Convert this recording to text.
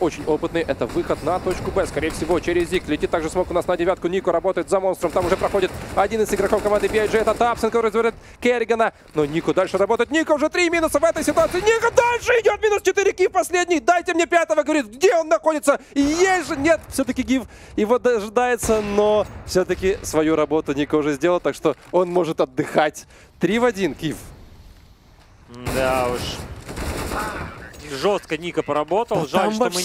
Очень опытный. Это выход на точку Б. Скорее всего, через Зик. Летит также смог у нас на девятку. Нико работает за монстром. Там уже проходит один из игроков команды BIG. Это Тапсен, который разбирает Керригана. Но Нико дальше работает. Нико уже три минуса в этой ситуации. Нико дальше идет. Минус 4 Гиф последний. Дайте мне пятого. Говорит, где он находится? Есть же. Нет, все-таки Гиф его дожидается. Но все-таки свою работу Нико уже сделал. Так что он может отдыхать. 3 в 1 кив. Да уж. Жестко Ника поработал. Да Жаль, что мы не